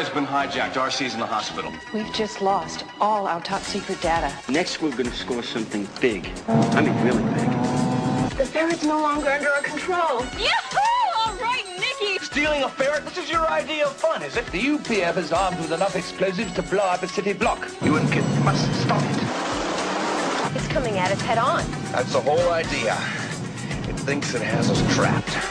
Has been hijacked. RC's in the hospital. We've just lost all our top secret data. Next, we're going to score something big. I mean, really big. The ferret's no longer under our control. Yahoo! All right, Nikki! Stealing a ferret? This is your idea of fun, is it? The UPF is armed with enough explosives to blow up a city block. You and KITT must stop it. It's coming at us head on. That's the whole idea. It thinks it has us trapped.